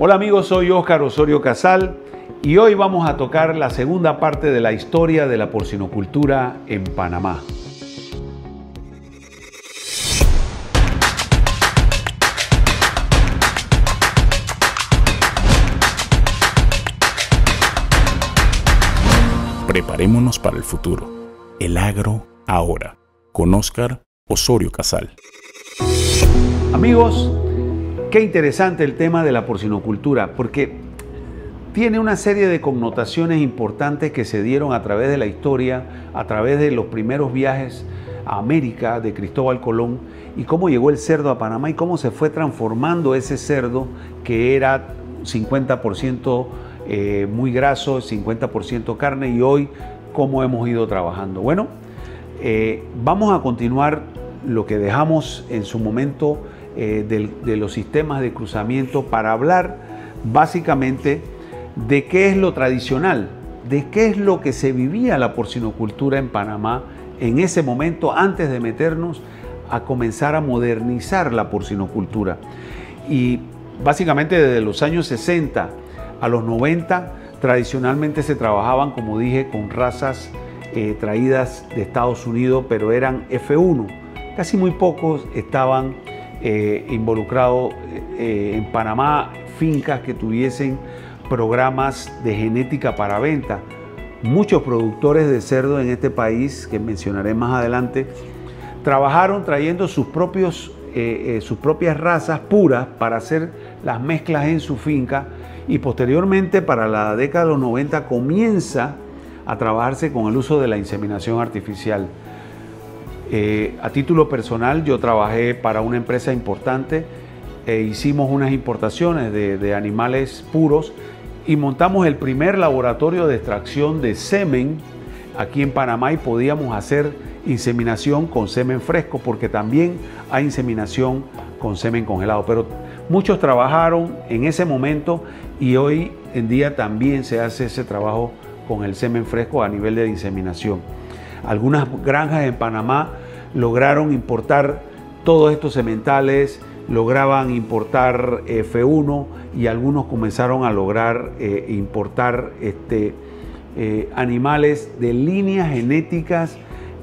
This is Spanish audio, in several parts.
Hola amigos, soy Óscar Osorio Casal y hoy vamos a tocar la segunda parte de la historia de la porcinocultura en Panamá. Preparémonos para el futuro. El agro ahora. Con Óscar Osorio Casal. Amigos, Qué interesante el tema de la porcinocultura, porque tiene una serie de connotaciones importantes que se dieron a través de la historia, a través de los primeros viajes a América de Cristóbal Colón y cómo llegó el cerdo a Panamá y cómo se fue transformando ese cerdo que era 50% eh, muy graso, 50% carne y hoy cómo hemos ido trabajando. Bueno, eh, vamos a continuar lo que dejamos en su momento eh, de, los sistemas de cruzamiento para hablar básicamente de qué es lo tradicional, de qué es lo que se vivía la porcinocultura en Panamá en ese momento antes de meternos a comenzar a modernizar la porcinocultura. Y básicamente desde los años 60 a los 90 tradicionalmente se trabajaban, como dije, con razas eh, traídas de Estados Unidos, pero eran F1. Casi muy pocos estaban eh, involucrado eh, en Panamá fincas que tuviesen programas de genética para venta. Muchos productores de cerdo en este país, que mencionaré más adelante, trabajaron trayendo sus, propios, eh, sus propias razas puras para hacer las mezclas en su finca y posteriormente para la década de los 90 comienza a trabajarse con el uso de la inseminación artificial. Eh, a título personal, yo trabajé para una empresa importante e hicimos unas importaciones de, animales puros y montamos el primer laboratorio de extracción de semen aquí en Panamá y podíamos hacer inseminación con semen fresco porque también hay inseminación con semen congelado. Pero muchos trabajaron en ese momento y hoy en día también se hace ese trabajo con el semen fresco a nivel de inseminación. Algunas granjas en Panamá lograron importar todos estos sementales, lograban importar F1 y algunos comenzaron a lograr eh, importar este, eh, animales de líneas genéticas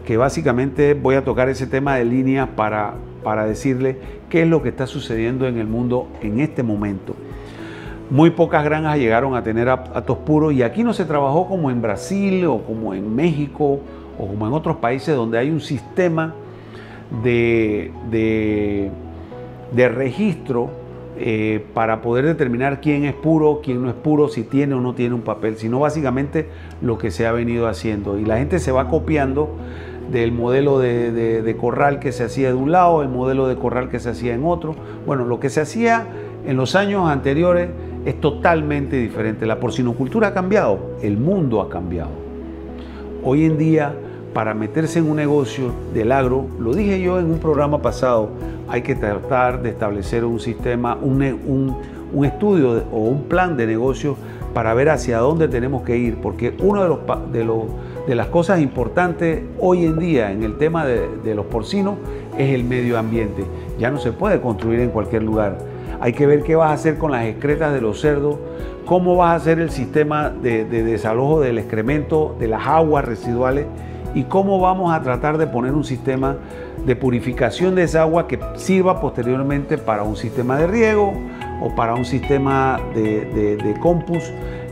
que básicamente voy a tocar ese tema de líneas para, para decirle qué es lo que está sucediendo en el mundo en este momento. Muy pocas granjas llegaron a tener atos puros y aquí no se trabajó como en Brasil o como en México o como en otros países donde hay un sistema de, de, registro eh, para poder determinar quién es puro, quién no es puro, si tiene o no tiene un papel, sino básicamente lo que se ha venido haciendo. Y la gente se va copiando del modelo de, de, corral que se hacía de un lado, el modelo de corral que se hacía en otro. Bueno, lo que se hacía en los años anteriores es totalmente diferente. La porcinocultura ha cambiado, el mundo ha cambiado. Hoy en día para meterse en un negocio del agro, lo dije yo en un programa pasado, hay que tratar de establecer un sistema, un, estudio o un plan de negocio para ver hacia dónde tenemos que ir, porque una de, los, de, de las cosas importantes hoy en día en el tema de, los porcinos es el medio ambiente. Ya no se puede construir en cualquier lugar. Hay que ver qué vas a hacer con las excretas de los cerdos, cómo vas a hacer el sistema de desalojo del excremento, de las aguas residuales y cómo vamos a tratar de poner un sistema de purificación de esa agua que sirva posteriormente para un sistema de riego o para un sistema de, de, compus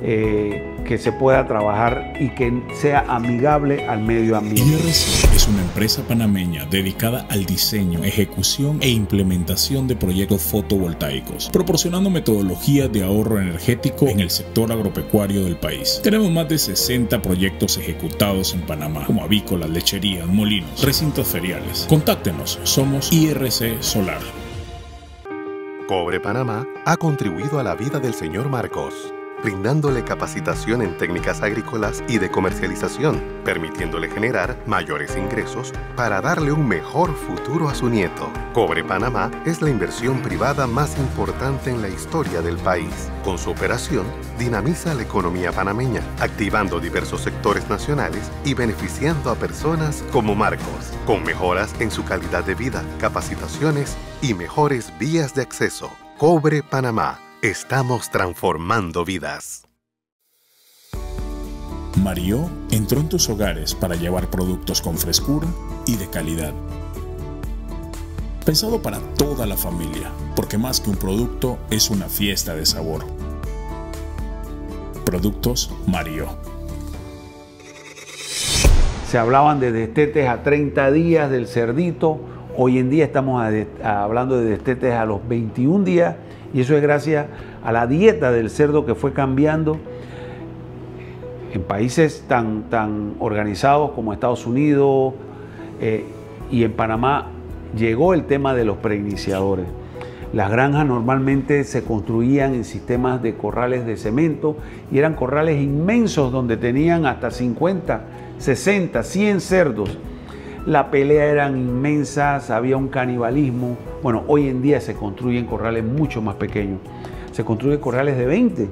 eh, que se pueda trabajar y que sea amigable al medio ambiente. IRC es una empresa panameña dedicada al diseño, ejecución e implementación de proyectos fotovoltaicos, proporcionando metodologías de ahorro energético en el sector agropecuario del país. Tenemos más de 60 proyectos ejecutados en Panamá, como avícolas, lecherías, molinos, recintos feriales. Contáctenos, somos IRC Solar. Cobre Panamá ha contribuido a la vida del señor Marcos brindándole capacitación en técnicas agrícolas y de comercialización, permitiéndole generar mayores ingresos para darle un mejor futuro a su nieto. Cobre Panamá es la inversión privada más importante en la historia del país. Con su operación, dinamiza la economía panameña, activando diversos sectores nacionales y beneficiando a personas como Marcos, con mejoras en su calidad de vida, capacitaciones y mejores vías de acceso. Cobre Panamá Estamos transformando vidas. Mario entró en tus hogares para llevar productos con frescura y de calidad. Pensado para toda la familia, porque más que un producto es una fiesta de sabor. Productos Mario. Se hablaban de destetes a 30 días del cerdito. Hoy en día estamos hablando de destetes a los 21 días y eso es gracias a la dieta del cerdo que fue cambiando en países tan, tan organizados como Estados Unidos eh, y en Panamá llegó el tema de los preiniciadores. Las granjas normalmente se construían en sistemas de corrales de cemento y eran corrales inmensos donde tenían hasta 50, 60, 100 cerdos. La pelea eran inmensas, había un canibalismo. Bueno, hoy en día se construyen corrales mucho más pequeños. Se construyen corrales de 20.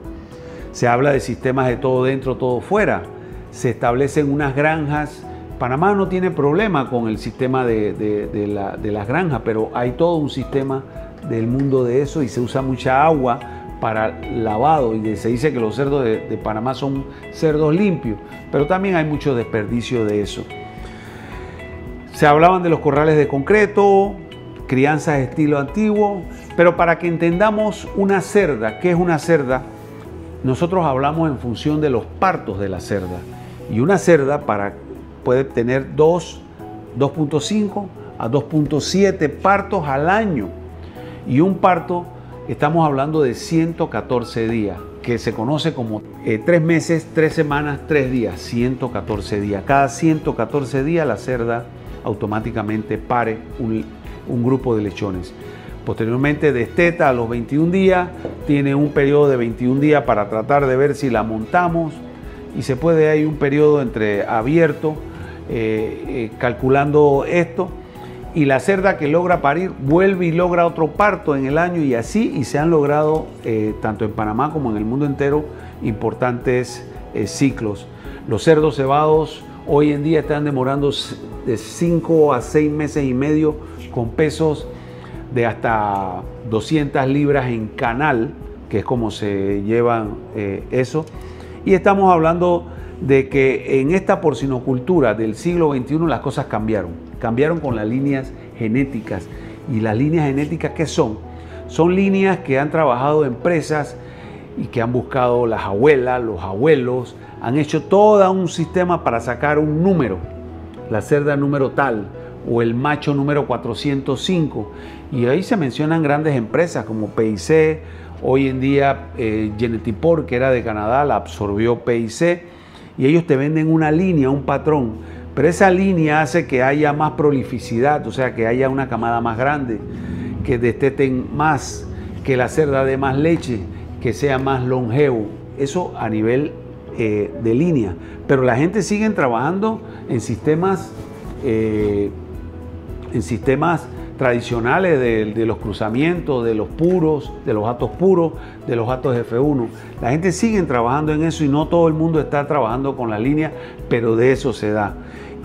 Se habla de sistemas de todo dentro, todo fuera. Se establecen unas granjas. Panamá no tiene problema con el sistema de, las granjas, pero hay todo un sistema del mundo de eso y se usa mucha agua para lavado y se dice que los cerdos de, Panamá son cerdos limpios, pero también hay mucho desperdicio de eso. Se hablaban de los corrales de concreto, crianzas de estilo antiguo, pero para que entendamos una cerda, ¿qué es una cerda? Nosotros hablamos en función de los partos de la cerda. Y una cerda puede tener 2, 2.5 a 2.7 partos al año. Y un parto, estamos hablando de 114 días, que se conoce como 3 eh, meses, 3 semanas, 3 días, 114 días. Cada 114 días la cerda automáticamente pare un, grupo de lechones. Posteriormente desteta a los 21 días, tiene un periodo de 21 días para tratar de ver si la montamos y se puede, hay un periodo entre abierto, eh, eh, calculando esto, y la cerda que logra parir vuelve y logra otro parto en el año y así, y se han logrado, eh, tanto en Panamá como en el mundo entero, importantes ciclos. Los cerdos cebados hoy en día están demorando de 5 a 6 meses y medio con pesos de hasta 200 libras en canal, que es como se llevan eh, eso. Y estamos hablando de que en esta porcinocultura del siglo XXI las cosas cambiaron. Cambiaron con las líneas genéticas. ¿Y las líneas genéticas qué son? Son líneas que han trabajado empresas y que han buscado las abuelas, los abuelos, han hecho todo un sistema para sacar un número, la cerda número tal o el macho número 405 y ahí se mencionan grandes empresas como PIC, hoy en día eh, Genetipor, que era de Canadá, la absorbió PIC, y ellos te venden una línea, un patrón, pero esa línea hace que haya más prolificidad, o sea, que haya una camada más grande, que desteten más, que la cerda dé más leche, que sea más longevo. Eso a nivel eh, de línea. Pero la gente sigue trabajando en sistemas, eh, en sistemas tradicionales de, los cruzamientos, de los puros, de los atos puros, de los atos F1. La gente sigue trabajando en eso y no todo el mundo está trabajando con la línea, pero de eso se da.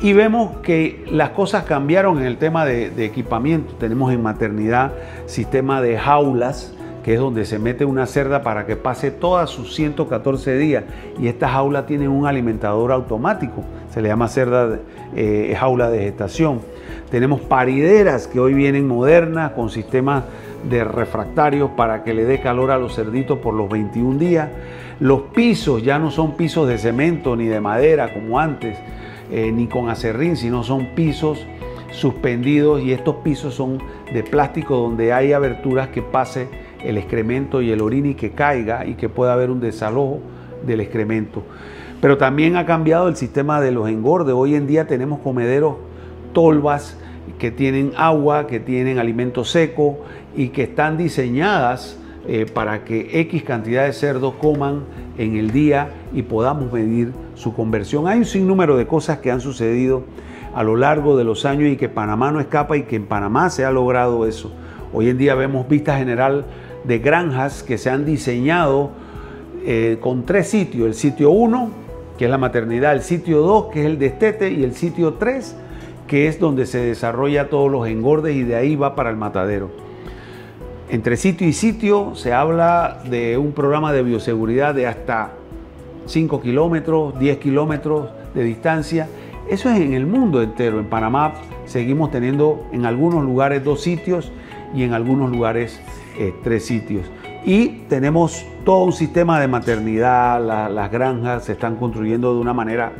Y vemos que las cosas cambiaron en el tema de, de equipamiento. Tenemos en maternidad sistema de jaulas, que es donde se mete una cerda para que pase todas sus 114 días. Y esta jaula tiene un alimentador automático, se le llama cerda eh, jaula de gestación. Tenemos parideras que hoy vienen modernas con sistemas de refractarios para que le dé calor a los cerditos por los 21 días. Los pisos ya no son pisos de cemento ni de madera como antes, eh, ni con acerrín, sino son pisos suspendidos y estos pisos son de plástico donde hay aberturas que pase el excremento y el orín y que caiga y que pueda haber un desalojo del excremento. Pero también ha cambiado el sistema de los engordes. Hoy en día tenemos comederos tolvas que tienen agua, que tienen alimento seco y que están diseñadas eh, para que X cantidad de cerdos coman en el día y podamos medir su conversión. Hay un sinnúmero de cosas que han sucedido a lo largo de los años y que Panamá no escapa y que en Panamá se ha logrado eso. Hoy en día vemos vista general de granjas que se han diseñado eh, con tres sitios. El sitio 1, que es la maternidad, el sitio 2, que es el destete, y el sitio 3, que es donde se desarrolla todos los engordes y de ahí va para el matadero. Entre sitio y sitio se habla de un programa de bioseguridad de hasta 5 kilómetros, 10 kilómetros de distancia. Eso es en el mundo entero. En Panamá seguimos teniendo en algunos lugares dos sitios y en algunos lugares eh, tres sitios. Y tenemos todo un sistema de maternidad, las granjas se están construyendo de una manera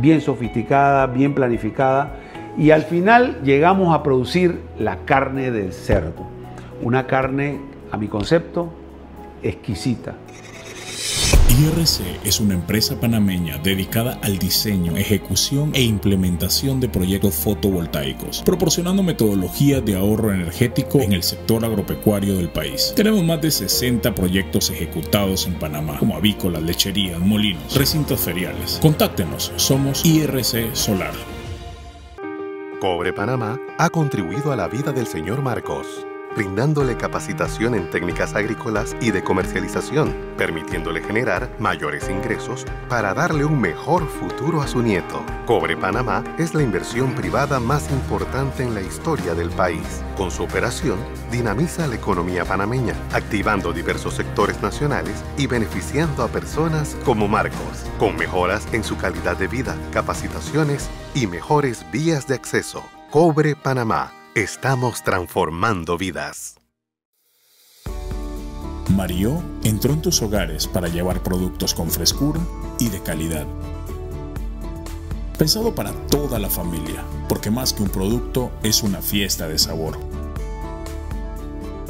bien sofisticada, bien planificada y al final llegamos a producir la carne del cerdo. Una carne, a mi concepto, exquisita. IRC es una empresa panameña dedicada al diseño, ejecución e implementación de proyectos fotovoltaicos, proporcionando metodologías de ahorro energético en el sector agropecuario del país. Tenemos más de 60 proyectos ejecutados en Panamá, como avícolas, lecherías, molinos, recintos feriales. Contáctenos, somos IRC Solar. Cobre Panamá ha contribuido a la vida del señor Marcos brindándole capacitación en técnicas agrícolas y de comercialización, permitiéndole generar mayores ingresos para darle un mejor futuro a su nieto. Cobre Panamá es la inversión privada más importante en la historia del país. Con su operación, dinamiza la economía panameña, activando diversos sectores nacionales y beneficiando a personas como Marcos, con mejoras en su calidad de vida, capacitaciones y mejores vías de acceso. Cobre Panamá Estamos transformando vidas. Mario entró en tus hogares para llevar productos con frescura y de calidad. Pensado para toda la familia, porque más que un producto es una fiesta de sabor.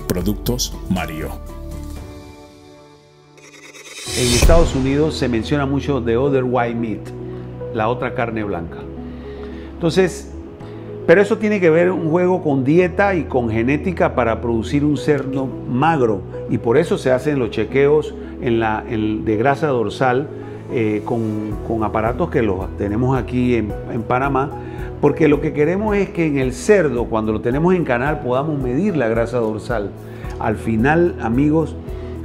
Productos Mario. En Estados Unidos se menciona mucho de other white meat, la otra carne blanca. Entonces, pero eso tiene que ver un juego con dieta y con genética para producir un cerdo magro. Y por eso se hacen los chequeos en la, de grasa dorsal eh, con, aparatos que los tenemos aquí en, en Panamá. Porque lo que queremos es que en el cerdo, cuando lo tenemos en canal, podamos medir la grasa dorsal. Al final, amigos,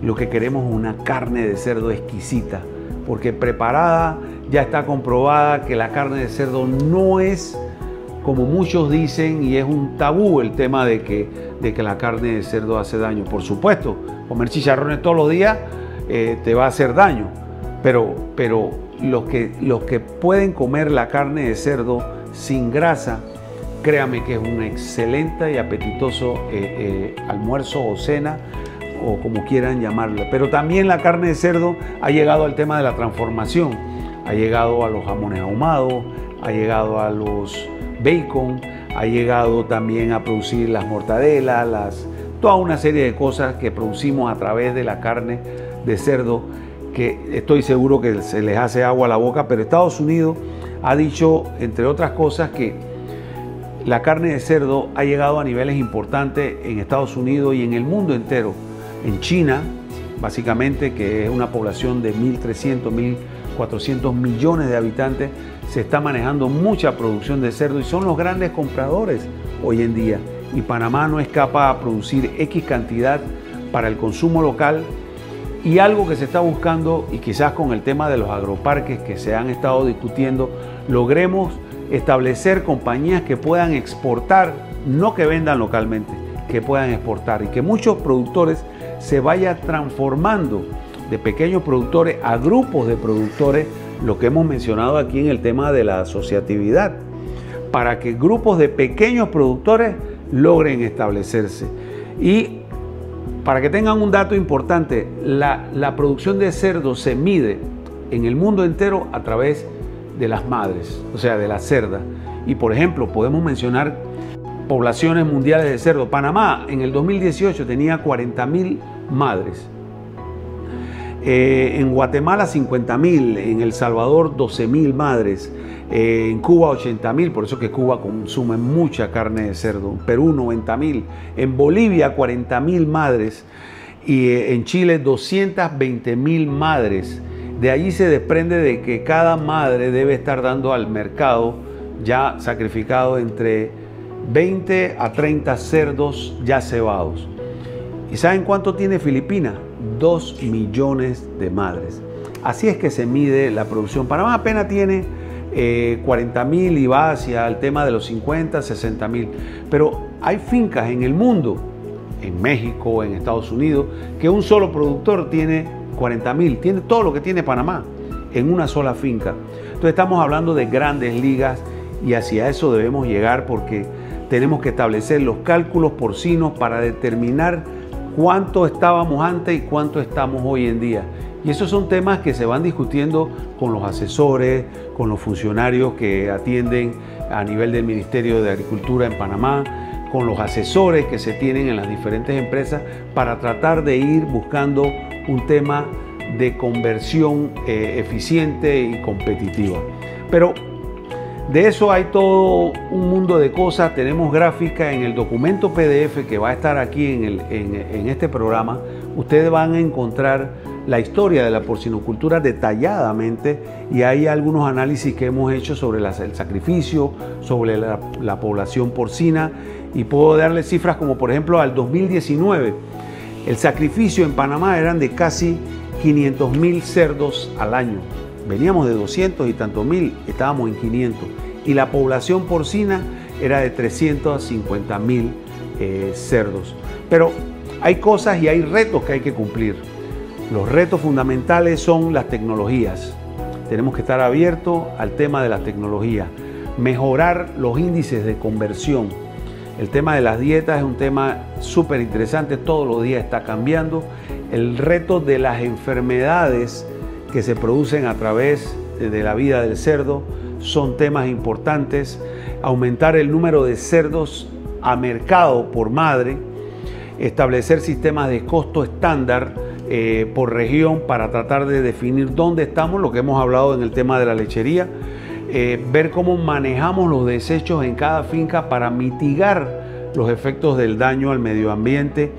lo que queremos es una carne de cerdo exquisita. Porque preparada ya está comprobada que la carne de cerdo no es como muchos dicen, y es un tabú el tema de que, de que la carne de cerdo hace daño. Por supuesto, comer chicharrones todos los días eh, te va a hacer daño, pero, pero los, que, los que pueden comer la carne de cerdo sin grasa, créame que es un excelente y apetitoso eh, eh, almuerzo o cena o como quieran llamarlo. Pero también la carne de cerdo ha llegado al tema de la transformación, ha llegado a los jamones ahumados, ha llegado a los bacon, ha llegado también a producir las mortadelas, las, toda una serie de cosas que producimos a través de la carne de cerdo que estoy seguro que se les hace agua a la boca, pero Estados Unidos ha dicho, entre otras cosas, que la carne de cerdo ha llegado a niveles importantes en Estados Unidos y en el mundo entero. En China, básicamente, que es una población de 1.300, 1.400 millones de habitantes, se está manejando mucha producción de cerdo y son los grandes compradores hoy en día. Y Panamá no es capaz de producir X cantidad para el consumo local y algo que se está buscando y quizás con el tema de los agroparques que se han estado discutiendo, logremos establecer compañías que puedan exportar, no que vendan localmente, que puedan exportar y que muchos productores se vayan transformando de pequeños productores a grupos de productores lo que hemos mencionado aquí en el tema de la asociatividad, para que grupos de pequeños productores logren establecerse. Y para que tengan un dato importante, la, producción de cerdo se mide en el mundo entero a través de las madres, o sea, de la cerda. Y por ejemplo, podemos mencionar poblaciones mundiales de cerdo. Panamá en el 2018 tenía 40.000 madres. Eh, en Guatemala 50 mil, en El Salvador 12 mil madres, eh, en Cuba 80 mil, por eso que Cuba consume mucha carne de cerdo, en Perú 90 mil, en Bolivia 40 mil madres y eh, en Chile 220 mil madres. De allí se desprende de que cada madre debe estar dando al mercado ya sacrificado entre 20 a 30 cerdos ya cebados. ¿Y saben cuánto tiene Filipinas? 2 millones de madres. Así es que se mide la producción. Panamá apenas tiene 40 eh, mil y va hacia el tema de los 50, 60 mil. Pero hay fincas en el mundo en México, en Estados Unidos, que un solo productor tiene 40 mil, tiene todo lo que tiene Panamá en una sola finca. Entonces estamos hablando de grandes ligas y hacia eso debemos llegar porque tenemos que establecer los cálculos porcinos para determinar cuánto estábamos antes y cuánto estamos hoy en día. Y esos son temas que se van discutiendo con los asesores, con los funcionarios que atienden a nivel del Ministerio de Agricultura en Panamá, con los asesores que se tienen en las diferentes empresas para tratar de ir buscando un tema de conversión eh, eficiente y competitiva. Pero de eso hay todo un mundo de cosas. Tenemos gráfica en el documento PDF que va a estar aquí en, en este programa. Ustedes van a encontrar la historia de la porcinocultura detalladamente y hay algunos análisis que hemos hecho sobre el sacrificio, sobre la, población porcina y puedo darle cifras como por ejemplo al 2019 el sacrificio en Panamá eran de casi 500 mil cerdos al año. Veníamos de 200 y tantos mil, estábamos en 500. Y la población porcina era de 350 mil eh, cerdos. Pero hay cosas y hay retos que hay que cumplir. Los retos fundamentales son las tecnologías. Tenemos que estar abiertos al tema de la tecnología, mejorar los índices de conversión. El tema de las dietas es un tema súper interesante, todos los días está cambiando. El reto de las enfermedades que se producen a través de la vida del cerdo son temas importantes. Aumentar el número de cerdos a mercado por madre, establecer sistemas de costo estándar eh, por región para tratar de definir dónde estamos, lo que hemos hablado en el tema de la lechería, eh, ver cómo manejamos los desechos en cada finca para mitigar los efectos del daño al medio ambiente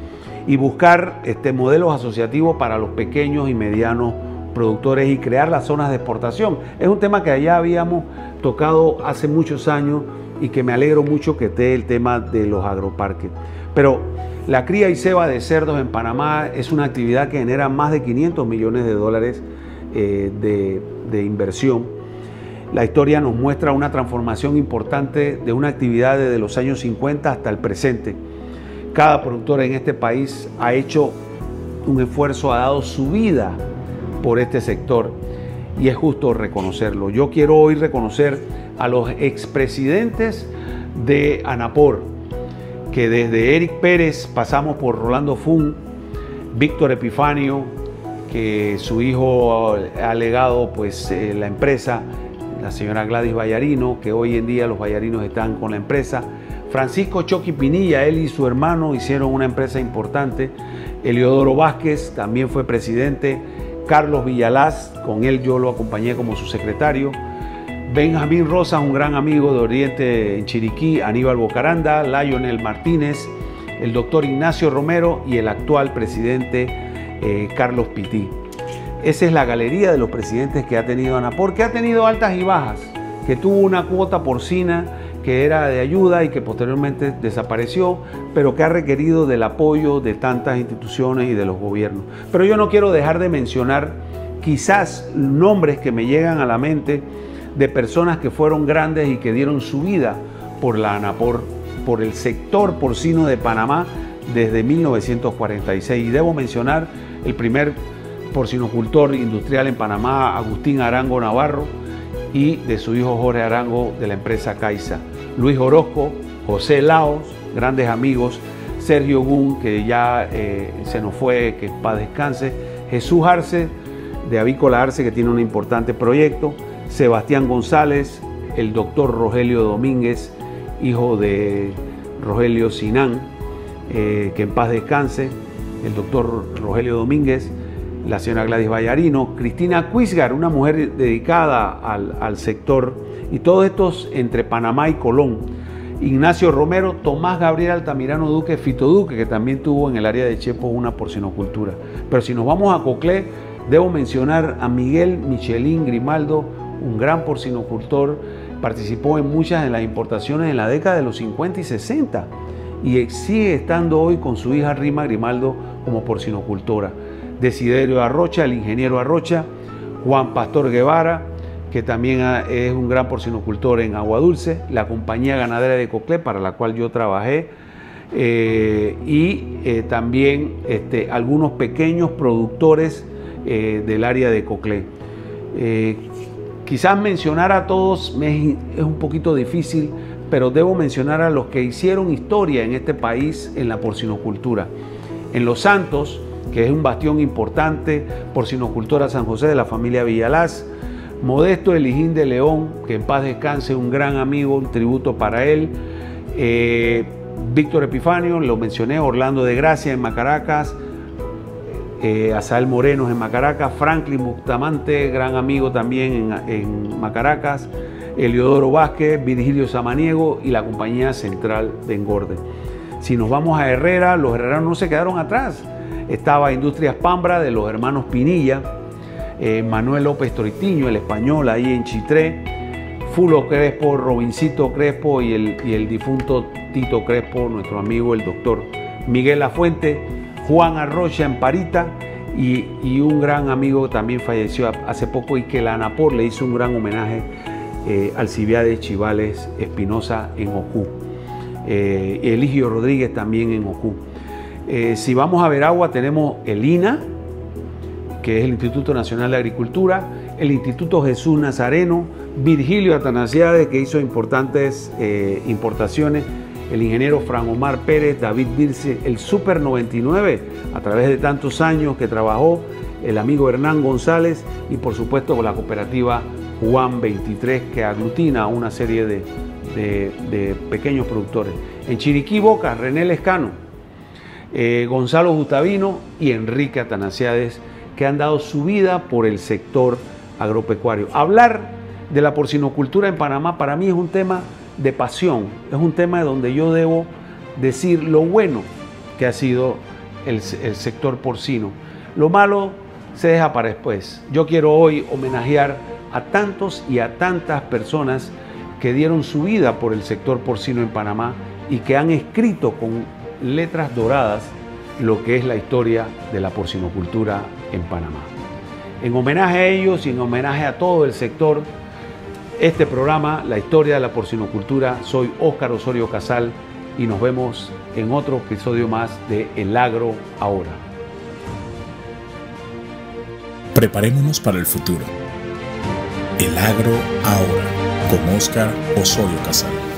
y buscar este, modelos asociativos para los pequeños y medianos productores y crear las zonas de exportación. Es un tema que allá habíamos tocado hace muchos años y que me alegro mucho que esté el tema de los agroparques. Pero la cría y ceba de cerdos en Panamá es una actividad que genera más de 500 millones de dólares eh, de, inversión. La historia nos muestra una transformación importante de una actividad desde los años 50 hasta el presente. Cada productor en este país ha hecho un esfuerzo, ha dado su vida por este sector y es justo reconocerlo. Yo quiero hoy reconocer a los expresidentes de ANAPOR, que desde Eric Pérez pasamos por Rolando Fun, Víctor Epifanio, que su hijo ha legado pues eh, la empresa, la señora Gladys Vallarino, que hoy en día los Vallarinos están con la empresa, Francisco Choqui Pinilla, él y su hermano hicieron una empresa importante, Eliodoro Vázquez también fue presidente, Carlos Villalaz, con él yo lo acompañé como su secretario, Benjamín Rosas, un gran amigo de Oriente en Chiriquí, Aníbal Bocaranda, Lionel Martínez, el doctor Ignacio Romero y el actual presidente eh, Carlos Pití. Esa es la galería de los presidentes que ha tenido Anapor, que ha tenido altas y bajas, que tuvo una cuota porcina que era de ayuda y que posteriormente desapareció, pero que ha requerido del apoyo de tantas instituciones y de los gobiernos. Pero yo no quiero dejar de mencionar quizás nombres que me llegan a la mente de personas que fueron grandes y que dieron su vida por la por el sector porcino de Panamá desde 1946. Y debo mencionar el primer porcinocultor industrial en Panamá, Agustín Arango Navarro, y de su hijo Jorge Arango de la empresa Caixa. Luis Orozco, José Laos, grandes amigos, Sergio Gun, que ya eh, se nos fue, que para descanse, Jesús Arce, de Avícola Arce, que tiene un importante proyecto, Sebastián González, el doctor Rogelio Domínguez, hijo de Rogelio Sinán, eh, que en paz descanse, el doctor Rogelio Domínguez, la señora Gladys Vallarino, Cristina Cuisgar, una mujer dedicada al, al sector, y todos estos entre Panamá y Colón. Ignacio Romero, Tomás Gabriel Altamirano Duque, Fito Duque, que también tuvo en el área de Chepo una porcinocultura. Pero si nos vamos a Coclé, debo mencionar a Miguel Michelín Grimaldo, un gran porcinocultor, participó en muchas de las importaciones en la década de los 50 y 60 y sigue estando hoy con su hija Rima Grimaldo como porcinocultora. Desiderio Arrocha, el ingeniero Arrocha, Juan Pastor Guevara, que también es un gran porcinocultor en Agua Dulce, la compañía ganadera de Coclé, para la cual yo trabajé, eh, y eh, también este, algunos pequeños productores del área de Coclé. quizás mencionar a todos es un poquito difícil, pero debo mencionar a los que hicieron historia en este país en la porcinocultura. En Los Santos, que es un bastión importante, porcinocultora San José de la familia Villalaz, Modesto Elijín de León, que en paz descanse, un gran amigo, un tributo para él. Eh, Víctor Epifanio, lo mencioné, Orlando de Gracia en Macaracas, eh, Asael Morenos en Macaracas, Franklin Bustamante, gran amigo también en, Macaracas, Eliodoro Vázquez, Virgilio Samaniego y la compañía central de Engorde. Si nos vamos a Herrera, los herreros no se quedaron atrás. Estaba Industrias Pambra de los hermanos Pinilla, eh, Manuel López Toritiño, el español, ahí en Chitré, Fulo Crespo, Robincito Crespo y el, y el difunto Tito Crespo, nuestro amigo el doctor Miguel Lafuente, Juan Arrocha en Parita y, un gran amigo también falleció hace poco y que la ANAPOR le hizo un gran homenaje eh, al de Chivales Espinosa en Ocú. Eh, Eligio Rodríguez también en Ocú. Eh, si vamos a ver agua, tenemos el INA, que es el Instituto Nacional de Agricultura, el Instituto Jesús Nazareno, Virgilio Atanasiade, que hizo importantes eh, importaciones, el ingeniero Fran Omar Pérez, David Virce, el Super 99, a través de tantos años que trabajó, el amigo Hernán González y por supuesto con la cooperativa Juan 23, que aglutina a una serie de, de pequeños productores. En Chiriquí Boca, René Lescano, eh, Gonzalo Gustavino y Enrique Atanasiades, que han dado su vida por el sector agropecuario. Hablar de la porcinocultura en Panamá para mí es un tema de pasión, es un tema donde yo debo decir lo bueno que ha sido el, el sector porcino. Lo malo se deja para después. Yo quiero hoy homenajear a tantos y a tantas personas que dieron su vida por el sector porcino en Panamá y que han escrito con letras doradas lo que es la historia de la porcinocultura en Panamá. En homenaje a ellos y en homenaje a todo el sector, este programa, La historia de la porcinocultura, soy Óscar Osorio Casal y nos vemos en otro episodio más de El Agro Ahora. Preparémonos para el futuro. El Agro Ahora, con Óscar Osorio Casal.